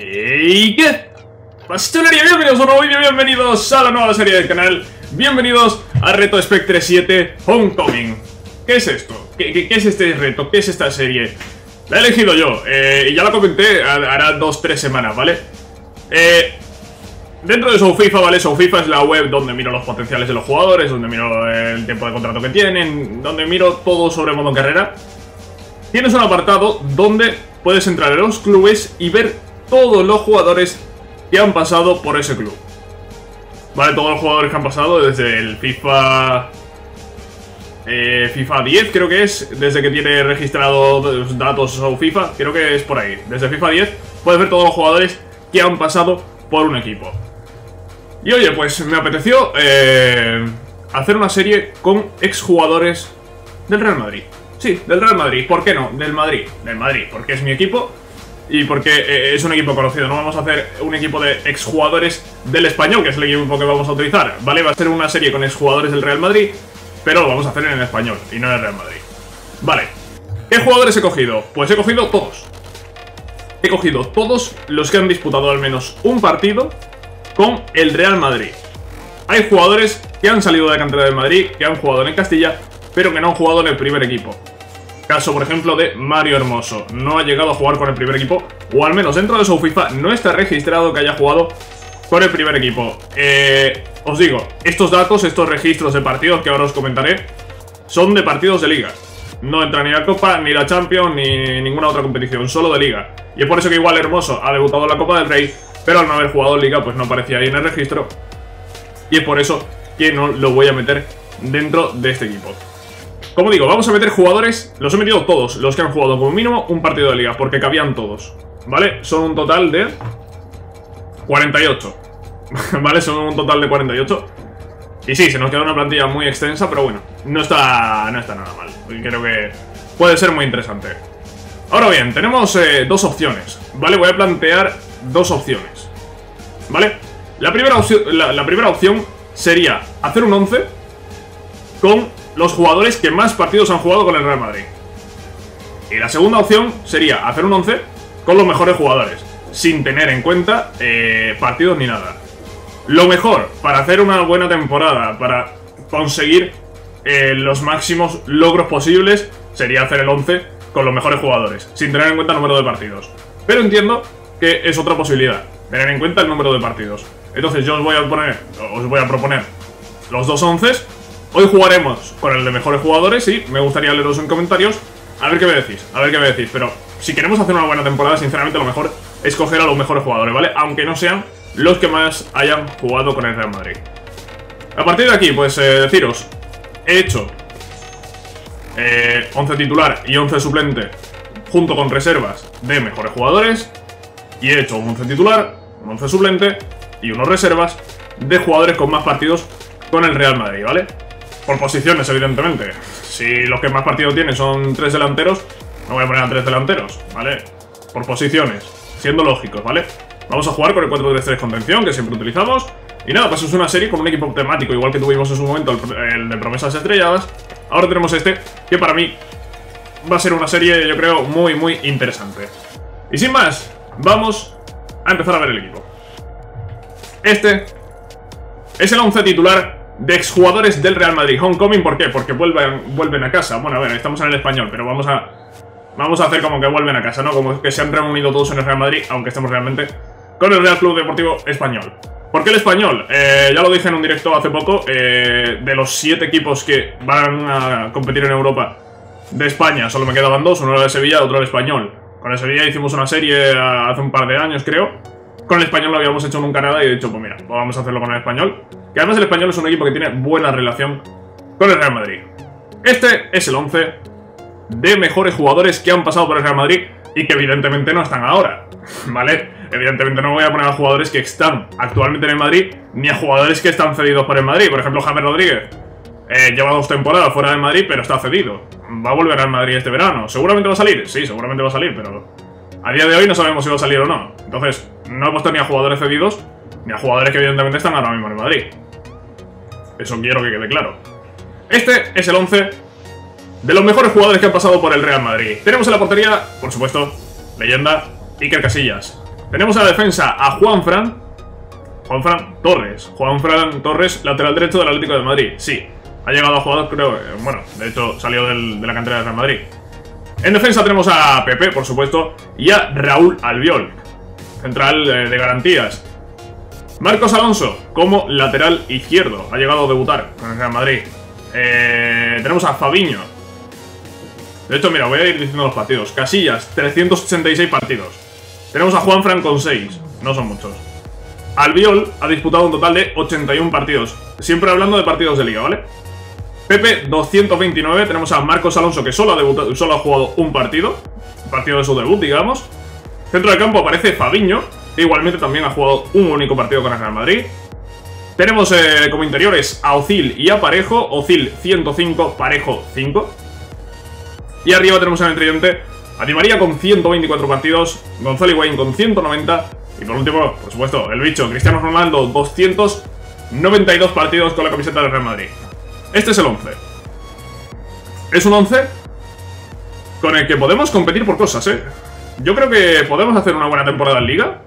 ¿Y qué? Pastelería, bienvenidos a un nuevo vídeo, bienvenidos a la nueva serie del canal Bienvenidos a Reto Spectre 7 Homecoming ¿Qué es esto? ¿Qué, es este reto? ¿Qué es esta serie? La he elegido yo, eh, y ya la comenté hará 2-3 semanas, ¿vale? Eh, dentro de SoFifa, ¿vale? SoFifa es la web donde miro los potenciales de los jugadores Donde miro el tiempo de contrato que tienen Donde miro todo sobre modo carrera Tienes un apartado donde puedes entrar en los clubes y ver todos los jugadores que han pasado por ese club. Vale, todos los jugadores que han pasado desde el FIFA... Eh, FIFA 10 creo que es, desde que tiene registrado datos o FIFA, creo que es por ahí. Desde FIFA 10 puedes ver todos los jugadores que han pasado por un equipo. Y oye, pues me apeteció eh, hacer una serie con exjugadores del Real Madrid. Sí, del Real Madrid. ¿Por qué no? Del Madrid. Del Madrid, porque es mi equipo y porque eh, es un equipo conocido. No vamos a hacer un equipo de exjugadores del español, que es el equipo que vamos a utilizar. Vale, va a ser una serie con exjugadores del Real Madrid, pero lo vamos a hacer en el español y no en el Real Madrid. Vale. ¿Qué jugadores he cogido? Pues he cogido todos. He cogido todos los que han disputado al menos un partido con el Real Madrid. Hay jugadores que han salido de la cantera del Madrid, que han jugado en Castilla, pero que no han jugado en el primer equipo. Caso, por ejemplo, de Mario Hermoso. No ha llegado a jugar con el primer equipo, o al menos dentro de su FIFA no está registrado que haya jugado con el primer equipo. Eh, os digo, estos datos, estos registros de partidos que ahora os comentaré, son de partidos de liga. No entra ni la Copa, ni la Champions, ni ninguna otra competición, solo de liga. Y es por eso que igual Hermoso ha debutado en la Copa del Rey, pero al no haber jugado en liga, pues no aparecía ahí en el registro. Y es por eso que no lo voy a meter dentro de este equipo. Como digo, vamos a meter jugadores, los he metido todos, los que han jugado como mínimo un partido de liga, porque cabían todos, ¿vale? Son un total de 48, ¿vale? Son un total de 48. Y sí, se nos queda una plantilla muy extensa, pero bueno, no está, no está nada mal. Creo que puede ser muy interesante. Ahora bien, tenemos eh, dos opciones, ¿vale? Voy a plantear dos opciones, ¿vale? La primera, la primera opción sería hacer un 11 con los jugadores que más partidos han jugado con el Real Madrid. Y la segunda opción sería hacer un 11 con los mejores jugadores, sin tener en cuenta eh, partidos ni nada. Lo mejor para hacer una buena temporada, para conseguir eh, los máximos logros posibles, sería hacer el 11 con los mejores jugadores, sin tener en cuenta el número de partidos. Pero entiendo que es otra posibilidad, tener en cuenta el número de partidos. Entonces yo os voy a poner, os voy a proponer los dos 11 Hoy jugaremos con el de mejores jugadores y me gustaría leeros en comentarios a ver qué me decís, a ver qué me decís. Pero si queremos hacer una buena temporada, sinceramente lo mejor es coger a los mejores jugadores, ¿vale? Aunque no sean los que más hayan jugado con el Real Madrid. A partir de aquí, pues eh, deciros, he hecho 11 eh, titular y 11 suplente junto con reservas de mejores jugadores. Y he hecho un 11 titular, un 11 suplente y unos reservas de jugadores con más partidos con el Real Madrid, ¿vale? Por posiciones, evidentemente. Si los que más partido tienen son tres delanteros, no voy a poner a tres delanteros, ¿vale? Por posiciones, siendo lógicos, ¿vale? Vamos a jugar con el 4-3-3 contención, que siempre utilizamos. Y nada, pues es una serie con un equipo temático, igual que tuvimos en su momento el, de promesas estrelladas. Ahora tenemos este, que para mí va a ser una serie, yo creo, muy, muy interesante. Y sin más, vamos a empezar a ver el equipo. Este es el 11 titular de exjugadores del Real Madrid. Homecoming, ¿por qué? Porque vuelven, vuelven a casa. Bueno, a ver, estamos en el español, pero vamos a... Vamos a hacer como que vuelven a casa, ¿no? Como que se han reunido todos en el Real Madrid, aunque estemos realmente con el Real Club Deportivo Español. ¿Por qué el español? Eh, ya lo dije en un directo hace poco, eh, de los siete equipos que van a competir en Europa de España, solo me quedaban dos, uno era de Sevilla otro el español. Con el Sevilla hicimos una serie hace un par de años, creo. Con el español lo habíamos hecho nunca nada y he dicho, pues mira, pues vamos a hacerlo con el español. Que además el español es un equipo que tiene buena relación con el Real Madrid. Este es el 11 de mejores jugadores que han pasado por el Real Madrid y que evidentemente no están ahora, ¿vale? Evidentemente no voy a poner a jugadores que están actualmente en el Madrid ni a jugadores que están cedidos por el Madrid. Por ejemplo, James Rodríguez eh, lleva dos temporadas fuera del Madrid, pero está cedido. Va a volver al Madrid este verano. ¿Seguramente va a salir? Sí, seguramente va a salir, pero a día de hoy no sabemos si va a salir o no. Entonces, no he puesto ni a jugadores cedidos ni a jugadores que evidentemente están ahora mismo en Madrid. Eso quiero que quede claro. Este es el 11 de los mejores jugadores que han pasado por el Real Madrid. Tenemos en la portería, por supuesto, leyenda, Iker Casillas. Tenemos a la defensa a Juanfran. Juanfran Torres. Juanfran Torres, lateral derecho del Atlético de Madrid. Sí, ha llegado a jugador, creo. Eh, bueno, de hecho salió de la cantera de Real Madrid. En defensa tenemos a Pepe, por supuesto, y a Raúl Albiol, central eh, de garantías. Marcos Alonso, como lateral izquierdo, ha llegado a debutar con el Real Madrid. Eh, tenemos a Fabiño. De hecho, mira, voy a ir diciendo los partidos. Casillas, 386 partidos. Tenemos a Juanfran con 6, no son muchos. Albiol ha disputado un total de 81 partidos. Siempre hablando de partidos de liga, ¿vale? Pepe, 229. Tenemos a Marcos Alonso, que solo ha, debutado, solo ha jugado un partido. partido de su debut, digamos. Centro de campo aparece Fabiño. E igualmente también ha jugado un único partido con el Real Madrid. Tenemos eh, como interiores a Ozil y a Parejo. Ozil 105, Parejo 5. Y arriba tenemos en el tridente a Di María con 124 partidos, Gonzalo Higuaín con 190 y por último, por supuesto, el bicho Cristiano Ronaldo 292 partidos con la camiseta del Real Madrid. Este es el 11. Es un 11 con el que podemos competir por cosas, ¿eh? Yo creo que podemos hacer una buena temporada en Liga.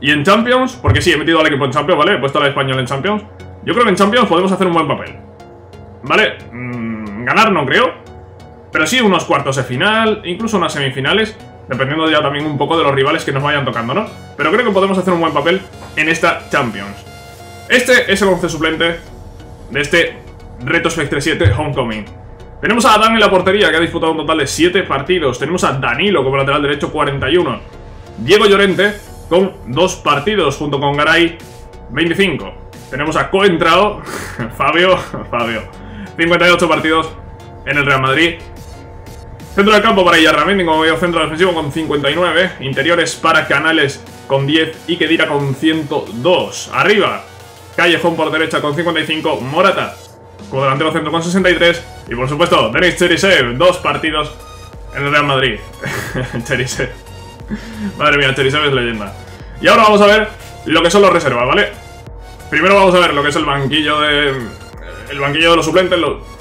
Y en Champions, porque sí, he metido al equipo en Champions, ¿vale? He puesto al español en Champions. Yo creo que en Champions podemos hacer un buen papel. ¿Vale? Mm, ganar no creo. Pero sí unos cuartos de final, incluso unas semifinales. Dependiendo ya también un poco de los rivales que nos vayan tocando, ¿no? Pero creo que podemos hacer un buen papel en esta Champions. Este es el 11 suplente de este Reto Spectre 7 Homecoming. Tenemos a Adán en la portería, que ha disputado un total de 7 partidos. Tenemos a Danilo como lateral derecho, 41. Diego Llorente con 2 partidos, junto con Garay, 25. Tenemos a Coentrao, Fabio, Fabio, 58 partidos en el Real Madrid. Centro del campo para Yarramendi como medio centro defensivo con 59. Interiores para Canales con 10 y Kedira con 102. Arriba, Callejón por derecha con 55, Morata como delantero centro con 63 y por supuesto Denis Cherisev, dos partidos en el Real Madrid. Cherisev. Madre mía, Cherisev es leyenda. Y ahora vamos a ver lo que son los reservas, ¿vale? Primero vamos a ver lo que es el banquillo de... El banquillo de los suplentes,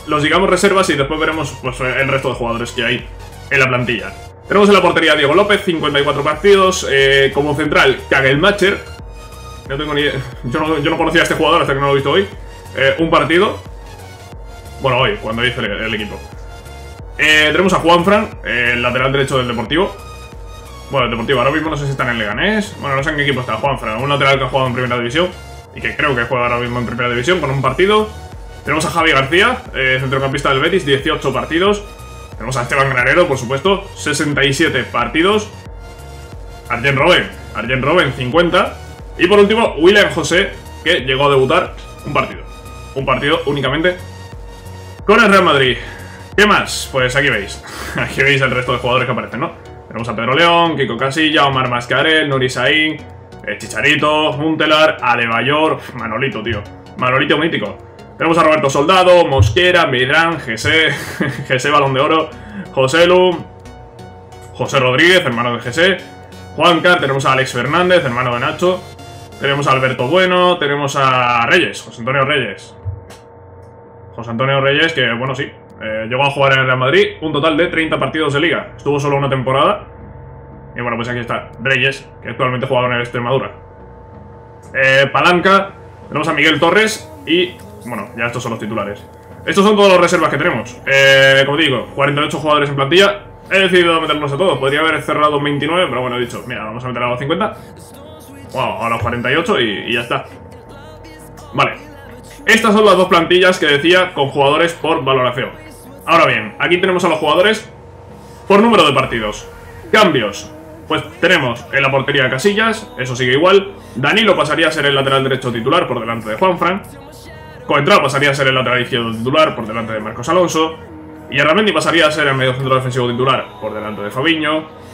los, digamos reservas y después veremos pues, el resto de jugadores que hay en la plantilla. Tenemos en la portería Diego López, 54 partidos. Eh, como central, Kagelmacher, no tengo ni Yo no, yo no conocía a este jugador hasta que no lo he visto hoy. Eh, un partido. Bueno, hoy, cuando hice el, equipo. Eh, tenemos a Juanfran, el lateral derecho del Deportivo. Bueno, el Deportivo ahora mismo no sé si está en Leganés. Bueno, no sé en qué equipo está Juanfran. Un lateral que ha jugado en Primera División. Y que creo que juega ahora mismo en Primera División con un partido. Tenemos a Javi García, eh, centrocampista del Betis, 18 partidos. Tenemos a Esteban Granero, por supuesto, 67 partidos. Arjen Robben, Arjen Robben, 50. Y por último, William José, que llegó a debutar un partido. Un partido únicamente con el Real Madrid. ¿Qué más? Pues aquí veis. Aquí veis el resto de jugadores que aparecen, ¿no? Tenemos a Pedro León, Kiko Casilla, Omar Mascarel, Nuri Sain, eh, Chicharito, Muntelar, Adebayor, Manolito, tío. Manolito mítico. Tenemos a Roberto Soldado, Mosquera, Midran, José, José Balón de Oro, José Lu, José Rodríguez, hermano de José, Juancar, tenemos a Alex Fernández, hermano de Nacho, tenemos a Alberto Bueno, tenemos a Reyes, José Antonio Reyes. José Antonio Reyes, que bueno, sí, eh, llegó a jugar en el Real Madrid un total de 30 partidos de liga. Estuvo solo una temporada. Y bueno, pues aquí está, Reyes, que actualmente juega en el Extremadura. Eh, Palanca, tenemos a Miguel Torres y, bueno, ya estos son los titulares. Estos son todos los reservas que tenemos. Eh, como digo, 48 jugadores en plantilla. He decidido meterlos a todos. Podría haber cerrado 29, pero bueno, he dicho, mira, vamos a meter a los 50. Wow, a los 48 y, ya está. Vale. Estas son las dos plantillas que decía con jugadores por valoración. Ahora bien, aquí tenemos a los jugadores por número de partidos. Cambios. Pues tenemos en la portería Casillas, eso sigue igual. Danilo pasaría a ser el lateral derecho titular por delante de Juanfran. Coentrao pasaría a ser el lateral izquierdo titular por delante de Marcos Alonso. Y Arramendi pasaría a ser el medio centro defensivo titular por delante de Fabiño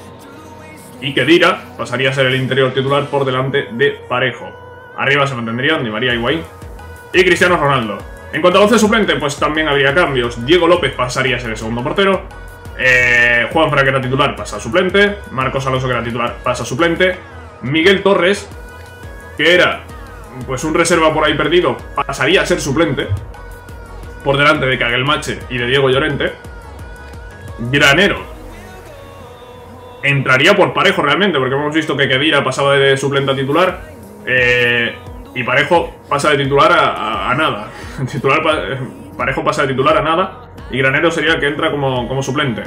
y Kedira pasaría a ser el interior titular por delante de Parejo. Arriba se mantendrían Di María Higuaín y Cristiano Ronaldo. En cuanto a 11 suplente, pues también habría cambios. Diego López pasaría a ser el segundo portero. Eh, Juan Fra, que era titular, pasa a suplente. Marcos Alonso, que era titular, pasa a suplente. Miguel Torres, que era pues un reserva por ahí perdido, pasaría a ser suplente. Por delante de Mache y de Diego Llorente. Granero, entraría por Parejo realmente, porque hemos visto que Kedira pasaba de suplente a titular eh, y Parejo pasa de titular a, nada. titular, Parejo pasa de titular a nada y Granero sería el que entra como, como suplente.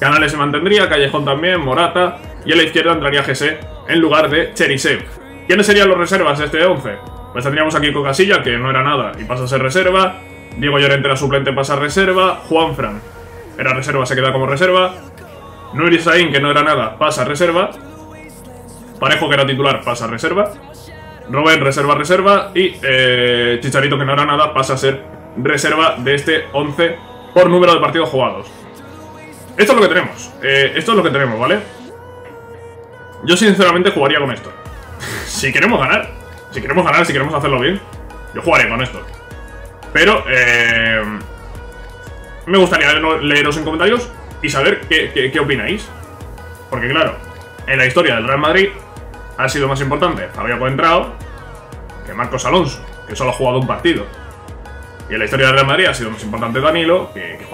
Canales se mantendría, Callejón también, Morata y a la izquierda entraría GC en lugar de Cherisev. ¿Quiénes serían los reservas de este 11? Pues tendríamos aquí Cocasilla, que no era nada y pasa a ser reserva. Diego Llorente era suplente, pasa a reserva. Juan Fran era reserva, se queda como reserva. Nuri Sain, que no era nada, pasa a reserva. Parejo, que era titular, pasa a reserva. Robert, reserva, reserva. Y eh, Chicharito, que no era nada, pasa a ser reserva de este 11 por número de partidos jugados. Esto es lo que tenemos. Eh, esto es lo que tenemos, ¿vale? Yo sinceramente jugaría con esto. si queremos ganar, si queremos ganar, si queremos hacerlo bien, yo jugaría con esto. Pero, eh, me gustaría leeros en comentarios y saber qué, qué, opináis. Porque claro, en la historia del Real Madrid ha sido más importante Fabio Coentrao que Marcos Alonso, que solo ha jugado un partido. Y en la historia del Real Madrid ha sido más importante Danilo que, que.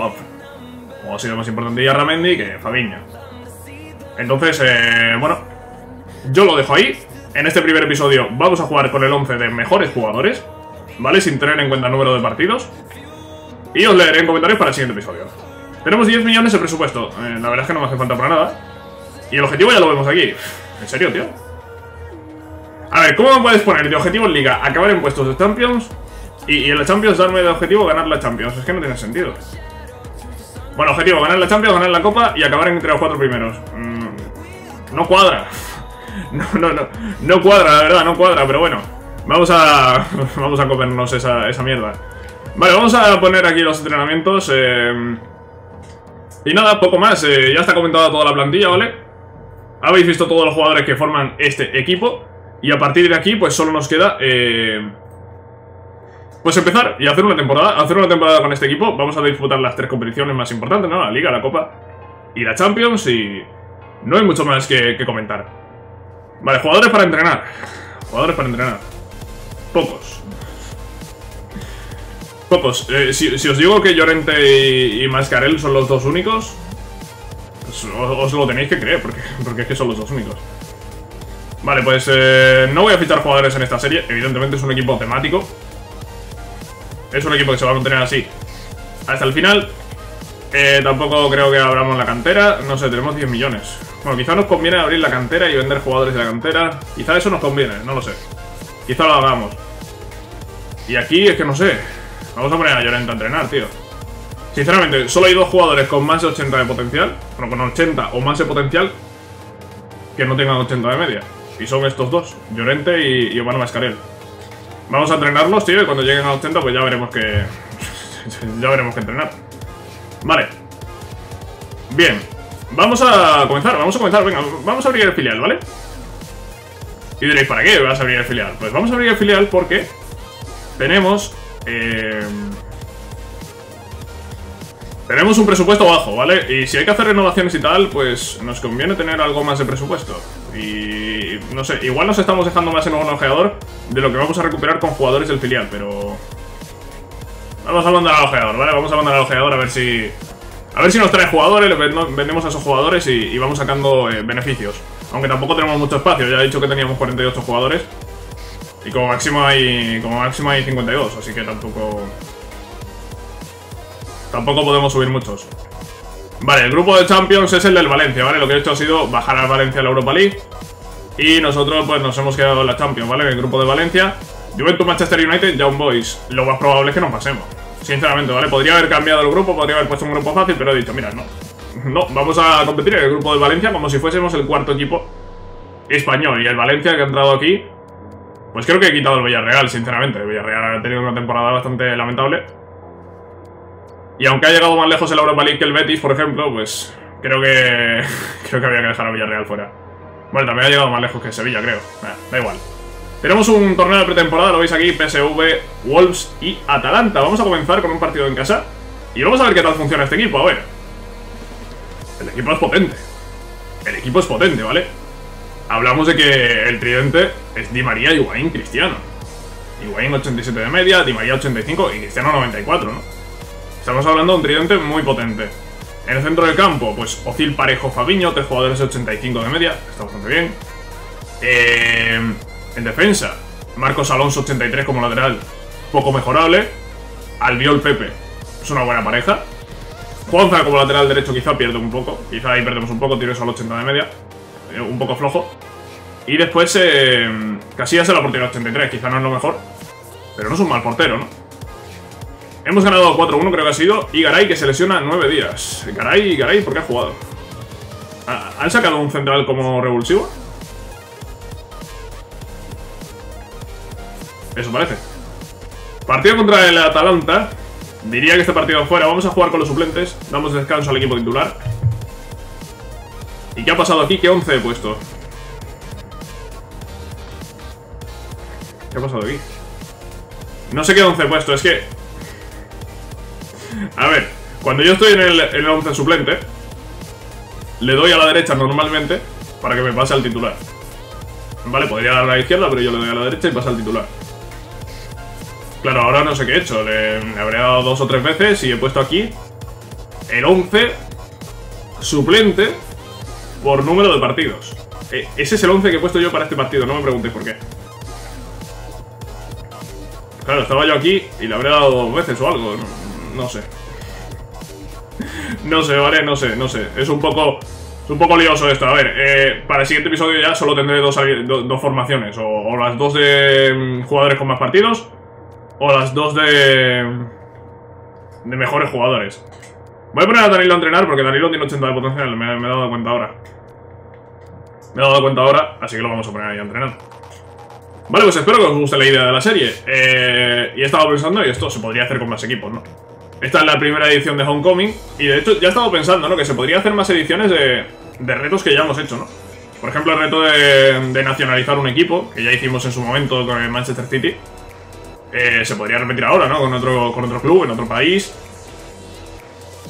O ha sido más importante Yarramendi que Fabiño. Entonces, eh, bueno, yo lo dejo ahí. En este primer episodio vamos a jugar con el 11 de mejores jugadores, ¿vale? Sin tener en cuenta el número de partidos. Y os leeré en comentarios para el siguiente episodio. Tenemos 10 millones de presupuesto. Eh, la verdad es que no me hace falta para nada. Y el objetivo ya lo vemos aquí. ¿En serio, tío? A ver, ¿cómo me puedes poner de objetivo en Liga? Acabar en puestos de Champions y, en la Champions darme de objetivo ganar la Champions. Es que no tiene sentido. Bueno, objetivo, ganar la Champions, ganar la Copa y acabar entre los cuatro primeros. Mm, no cuadra. No, no, no. No cuadra, la verdad, no cuadra, pero bueno. Vamos a. Vamos a comernos esa, esa mierda. Vale, vamos a poner aquí los entrenamientos. Eh, y nada, poco más. Eh, ya está comentada toda la plantilla, ¿vale? Habéis visto todos los jugadores que forman este equipo. Y a partir de aquí, pues solo nos queda. Eh, pues empezar y hacer una temporada, hacer una temporada con este equipo. Vamos a disputar las tres competiciones más importantes, ¿no? La Liga, la Copa y la Champions y no hay mucho más que, comentar. Vale, jugadores para entrenar. Jugadores para entrenar. Pocos. Pocos. Eh, si, os digo que Llorente y, Mascarel son los dos únicos, pues os, lo tenéis que creer, porque, porque es que son los dos únicos. Vale, pues eh, no voy a fichar jugadores en esta serie. Evidentemente es un equipo temático. Es un equipo que se va a mantener así hasta el final. Eh, tampoco creo que abramos la cantera. No sé, tenemos 10 millones. Bueno, quizá nos conviene abrir la cantera y vender jugadores de la cantera. Quizá eso nos conviene, no lo sé. Quizá lo hagamos. Y aquí es que no sé. Vamos a poner a Llorente a entrenar, tío. Sinceramente, solo hay dos jugadores con más de 80 de potencial. Bueno, con 80 o más de potencial que no tengan 80 de media. Y son estos dos, Llorente y, Omar Mascarel. Vamos a entrenarlos, tío, y cuando lleguen a 80 pues ya veremos que... ya veremos que entrenar. Vale. Bien. Vamos a comenzar, vamos a comenzar, venga, vamos a abrir el filial, ¿vale? Y diréis, ¿para qué vas a abrir el filial? Pues vamos a abrir el filial porque tenemos... Eh, tenemos un presupuesto bajo, ¿vale? Y si hay que hacer renovaciones y tal, pues nos conviene tener algo más de presupuesto. Y no sé, igual nos estamos dejando más en un ojeador de lo que vamos a recuperar con jugadores del filial, pero... Vamos a mandar al ojeador, ¿vale? Vamos a mandar al ojeador a ver si... A ver si nos trae jugadores, vendemos a esos jugadores y, vamos sacando eh, beneficios. Aunque tampoco tenemos mucho espacio, ya he dicho que teníamos 48 jugadores. Y como máximo hay, como máximo hay 52, así que tampoco... Tampoco podemos subir muchos. Vale, el grupo de Champions es el del Valencia, ¿vale? Lo que he hecho ha sido bajar al Valencia a la Europa League. Y nosotros, pues, nos hemos quedado en la Champions, ¿vale? En el grupo de Valencia. Juventus, Manchester United, Young Boys. Lo más probable es que nos pasemos. Sinceramente, ¿vale? Podría haber cambiado el grupo, podría haber puesto un grupo fácil, pero he dicho, mira, no. No, vamos a competir en el grupo de Valencia como si fuésemos el cuarto equipo español. Y el Valencia que ha entrado aquí, pues creo que he quitado el Villarreal, sinceramente. El Villarreal ha tenido una temporada bastante lamentable. Y aunque ha llegado más lejos el Europa League que el Betis, por ejemplo, pues creo que creo que había que dejar a Villarreal fuera. Bueno, también ha llegado más lejos que Sevilla, creo. da igual. Tenemos un torneo de pretemporada, lo veis aquí, PSV, Wolves y Atalanta. Vamos a comenzar con un partido en casa y vamos a ver qué tal funciona este equipo, a ver. El equipo es potente. El equipo es potente, ¿vale? Hablamos de que el tridente es Di María, Higuaín, Cristiano. Higuaín 87 de media, Di María 85 y Cristiano 94, ¿no? Estamos hablando de un tridente muy potente. En el centro del campo, pues Ocil Parejo Fabiño, tres jugadores de 85 de media, está bastante bien. Eh, en defensa, Marcos Alonso 83 como lateral, poco mejorable. Albiol Pepe, es una buena pareja. Juanza como lateral derecho quizá pierde un poco, quizá ahí perdemos un poco, tiene solo 80 de media, un poco flojo. Y después eh, Casillas en la portería 83, quizá no es lo mejor, pero no es un mal portero, ¿no? Hemos ganado 4-1 creo que ha sido, y Garay que se lesiona 9 días. Garay, Garay, ¿por qué ha jugado? ¿Han sacado un central como revulsivo? Eso parece. Partido contra el Atalanta. Diría que este partido fuera. Vamos a jugar con los suplentes. Damos descanso al equipo titular. ¿Y qué ha pasado aquí? ¿Qué 11 he puesto? ¿Qué ha pasado aquí? No sé qué 11 he puesto, es que... A ver, cuando yo estoy en el, en el 11 suplente, le doy a la derecha normalmente para que me pase al titular. Vale, podría dar a la izquierda, pero yo le doy a la derecha y pasa al titular. Claro, ahora no sé qué he hecho. Le, le habré dado dos o tres veces y he puesto aquí el 11 suplente por número de partidos. E, ese es el 11 que he puesto yo para este partido, no me preguntéis por qué. Claro, estaba yo aquí y le habré dado dos veces o algo, no, sé. No sé, vale, no sé, no sé. Es un poco... Es un poco lioso esto. A ver, eh, para el siguiente episodio ya solo tendré dos, do- dos formaciones. O, las dos de mm, jugadores con más partidos, o las dos de... De mejores jugadores. Voy a poner a Danilo a entrenar porque Danilo tiene 80 de potencial, me, he dado cuenta ahora. Me he dado cuenta ahora, así que lo vamos a poner ahí a entrenar. Vale, pues espero que os guste la idea de la serie. Eh, y he estado pensando, y esto se podría hacer con más equipos, ¿no? Esta es la primera edición de Homecoming, y de hecho ya he estado pensando, ¿no? Que se podría hacer más ediciones de, de retos que ya hemos hecho, ¿no? Por ejemplo, el reto de, de nacionalizar un equipo, que ya hicimos en su momento con el Manchester City. Eh, se podría repetir ahora, ¿no? Con otro, con otro club, en otro país.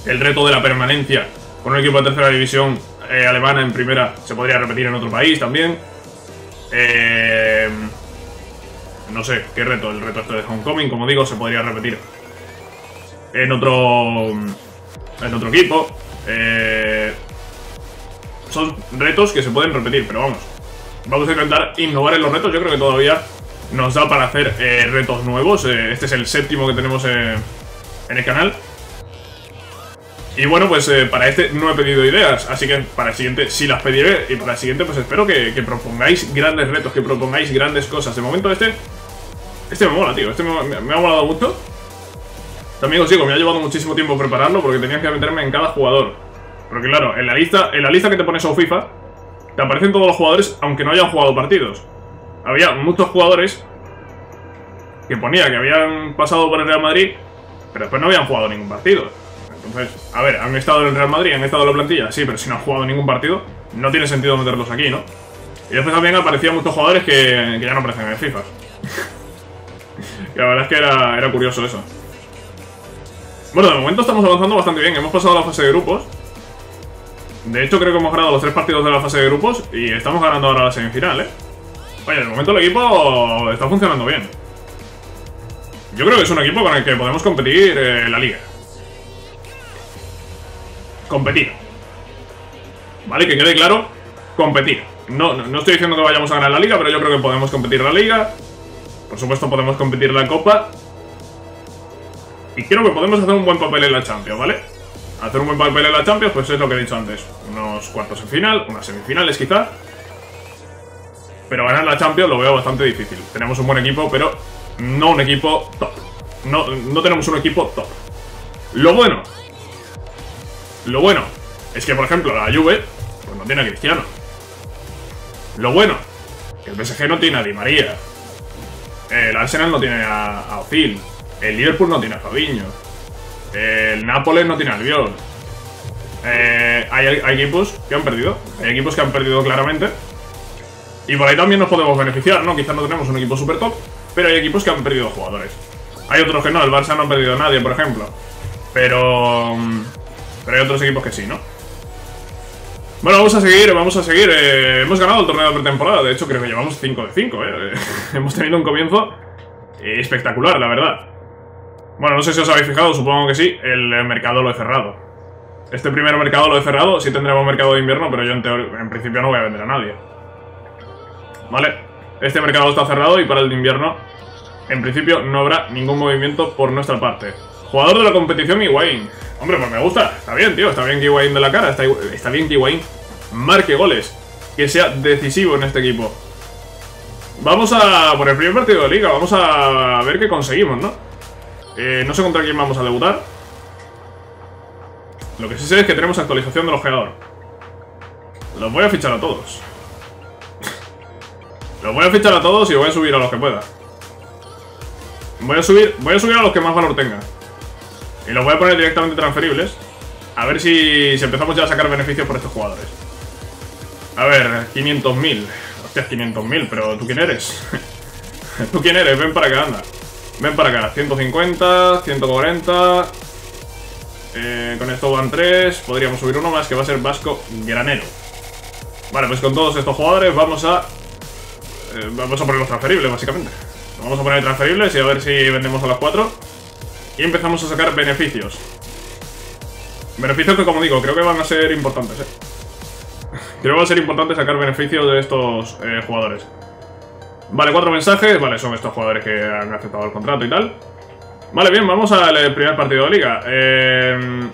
El reto de la permanencia con un equipo de tercera división eh, alemana en primera se podría repetir en otro país también. Eh, no sé, ¿qué reto? El reto este de Homecoming, como digo, se podría repetir en otro en otro equipo. Eh, son retos que se pueden repetir, pero vamos. Vamos a intentar innovar en los retos. Yo creo que todavía nos da para hacer eh, retos nuevos. Eh, este es el séptimo que tenemos en el canal. Y bueno, pues eh, para este no he pedido ideas, así que para el siguiente sí las pediré. Y para el siguiente pues espero que, propongáis grandes retos, que propongáis grandes cosas. De momento este... Este me mola, tío. Este me ha molado mucho. También os digo, me ha llevado muchísimo tiempo prepararlo porque tenía que meterme en cada jugador. Porque claro, en la lista, en la lista que te pones a FIFA, te aparecen todos los jugadores aunque no hayan jugado partidos. Había muchos jugadores que ponía que habían pasado por el Real Madrid, pero después no habían jugado ningún partido. Entonces, a ver, han estado en el Real Madrid, han estado en la plantilla, sí, pero si no han jugado ningún partido, no tiene sentido meterlos aquí, ¿no? Y después también aparecían muchos jugadores que, ya no aparecen en el FIFA. la verdad es que era, era curioso eso. Bueno, de momento estamos avanzando bastante bien. Hemos pasado la fase de grupos. De hecho, creo que hemos ganado los tres partidos de la fase de grupos y estamos ganando ahora la semifinal, ¿eh? Oye, de momento el equipo está funcionando bien. Yo creo que es un equipo con el que podemos competir eh, la liga. Competir. ¿Vale? Que quede claro, competir. No, no, estoy diciendo que vayamos a ganar la liga, pero yo creo que podemos competir la liga. Por supuesto, podemos competir la copa. Y creo que podemos hacer un buen papel en la Champions, ¿vale? Hacer un buen papel en la Champions, pues es lo que he dicho antes. Unos cuartos en final, unas semifinales quizá. Pero ganar la Champions lo veo bastante difícil. Tenemos un buen equipo, pero no un equipo top. No, no tenemos un equipo top. Lo bueno. Lo bueno es que, por ejemplo, la Juve pues no tiene a Cristiano. Lo bueno, que el PSG no tiene a Di María. El Arsenal no tiene a, a. El Liverpool no tiene a Fabinho. El Nápoles no tiene a Albiol. Eh, hay, hay equipos que han perdido. Hay equipos que han perdido claramente. Y por ahí también nos podemos beneficiar, ¿no? Quizás no tenemos un equipo super top, pero hay equipos que han perdido jugadores. Hay otros que no, el Barça no ha perdido a nadie, por ejemplo. Pero... Pero hay otros equipos que sí, ¿no? Bueno, vamos a seguir, vamos a seguir. Eh, hemos ganado el torneo de pretemporada, de hecho creo que llevamos 5 de 5, ¿eh? hemos tenido un comienzo eh, espectacular, la verdad. Bueno, no sé si os habéis fijado, supongo que sí, el, mercado lo he cerrado. Este primer mercado lo he cerrado, sí tendremos mercado de invierno, pero yo en, en principio no voy a vender a nadie. ¿Vale? Este mercado está cerrado y para el de invierno, en principio, no habrá ningún movimiento por nuestra parte. Jugador de la competición, Higuaín. Hombre, pues me gusta. Está bien, tío. Está bien que de la cara. Está, está bien que marque goles. Que sea decisivo en este equipo. Vamos a... Por el primer partido de liga, vamos a ver qué conseguimos, ¿no? Eh, no sé contra quién vamos a debutar. Lo que sí sé es que tenemos actualización de los generadores. Los voy a fichar a todos. los voy a fichar a todos y voy a subir a los que pueda. Voy a subir, voy a subir a los que más valor tengan. Y los voy a poner directamente transferibles. A ver si, si empezamos ya a sacar beneficios por estos jugadores. A ver, 500.000. Hostias, 500.000, pero ¿tú quién eres? ¿Tú quién eres? Ven para acá, anda. Ven para acá. 150, 140... Eh, con esto van 3. Podríamos subir uno más que va a ser Vasco Granero. Vale, pues con todos estos jugadores vamos a... Eh, vamos a poner los transferibles, básicamente. Vamos a poner transferibles y a ver si vendemos a las 4. Y empezamos a sacar beneficios. Beneficios que, como digo, creo que van a ser importantes, ¿eh? Creo que va a ser importante sacar beneficios de estos eh, jugadores. Vale, cuatro mensajes. Vale, son estos jugadores que han aceptado el contrato y tal. Vale, bien, vamos al primer partido de liga. Eh,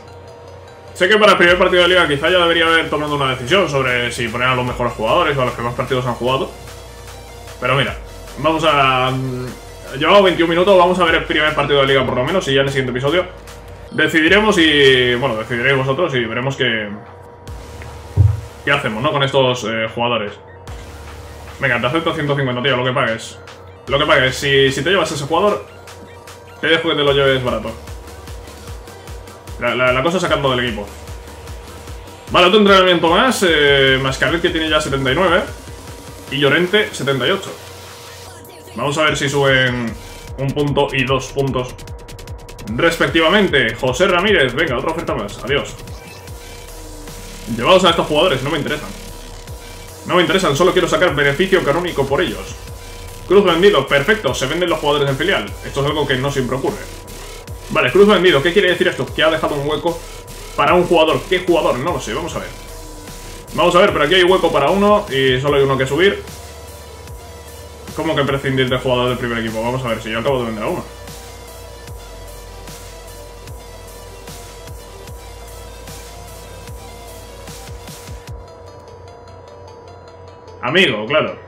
sé que para el primer partido de liga quizá ya debería haber tomado una decisión sobre si poner a los mejores jugadores o a los que más partidos han jugado. Pero mira, vamos a... Llevamos 21 minutos, vamos a ver el primer partido de liga por lo menos y ya en el siguiente episodio decidiremos y... Bueno, decidiréis vosotros y veremos qué... ¿Qué hacemos, no? Con estos eh, jugadores. Venga, te acepto 150, tío, lo que pagues. Lo que pagues. Si, si te llevas ese jugador, te dejo que te lo lleves barato. La, cosa sacando del equipo. Vale, otro entrenamiento más. Eh, que tiene ya 79. Y Llorente 78. Vamos a ver si suben un punto y dos puntos respectivamente. José Ramírez, venga, otra oferta más. Adiós. Llevados a estos jugadores, no me interesan. No me interesan, solo quiero sacar beneficio canónico por ellos. Cruz vendido, perfecto, se venden los jugadores en filial. Esto es algo que no siempre ocurre. Vale, cruz vendido, ¿qué quiere decir esto? Que ha dejado un hueco para un jugador. ¿Qué jugador? No lo sé, vamos a ver. Vamos a ver, pero aquí hay hueco para uno y solo hay uno que subir. ¿Cómo que prescindir de jugador del primer equipo? Vamos a ver si yo acabo de vender a uno. Amigo, claro.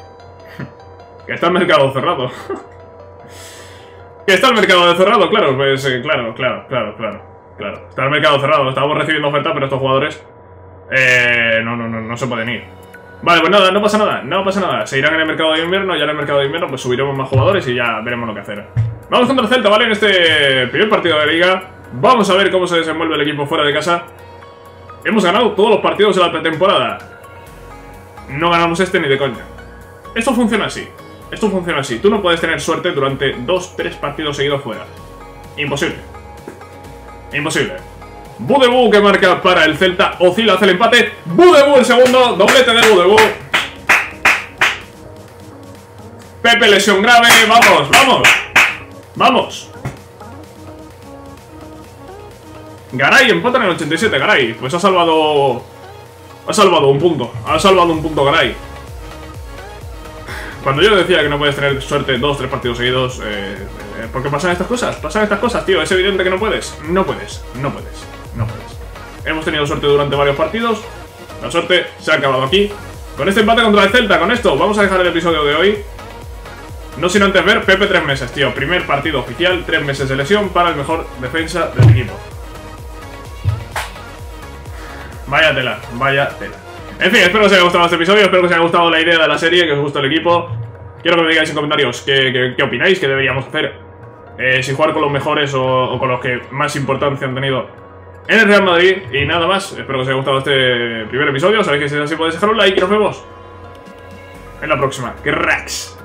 que está el mercado cerrado. que está el mercado cerrado, claro, pues eh, claro, claro, claro, claro, claro. Está el mercado cerrado, estamos recibiendo oferta, pero estos jugadores eh, no, no, no, no se pueden ir. Vale, pues nada, no pasa nada, no pasa nada. Se irán en el mercado de invierno, ya en el mercado de invierno pues subiremos más jugadores y ya veremos lo que hacer. Vamos contra el Celta, ¿vale? En este primer partido de Liga. Vamos a ver cómo se desenvuelve el equipo fuera de casa. Hemos ganado todos los partidos de la pretemporada. No ganamos este ni de coña. Esto funciona así. Esto funciona así. Tú no puedes tener suerte durante dos, tres partidos seguidos fuera. Imposible. Imposible. Budebu que marca para el Celta. Oscila hace el empate. Budebu el segundo. Doblete de Budebu. Pepe lesión grave. Vamos, vamos. Vamos. Garay empata en el 87. Garay. Pues ha salvado... Ha salvado un punto. Ha salvado un punto Garay. Cuando yo decía que no puedes tener suerte dos, tres partidos seguidos, eh, eh, ¿por qué pasan estas cosas? Pasan estas cosas, tío. Es evidente que no puedes. No puedes. No puedes. No puedes. Hemos tenido suerte durante varios partidos. La suerte se ha acabado aquí. Con este empate contra el Celta, con esto, vamos a dejar el episodio de hoy. No sin antes ver, Pepe tres meses, tío. Primer partido oficial, tres meses de lesión para el mejor defensa del equipo. Vaya tela, vaya tela. En fin, espero que os haya gustado este episodio, espero que os haya gustado la idea de la serie, que os guste el equipo. Quiero que me digáis en comentarios qué, opináis, qué deberíamos hacer. Eh, si jugar con los mejores o con los que más importancia han tenido en el Real Madrid. Y nada más, espero que os haya gustado este primer episodio. Sabéis que si es así podéis dejar un like y nos vemos en la próxima. ¡Cracks!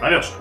Adiós.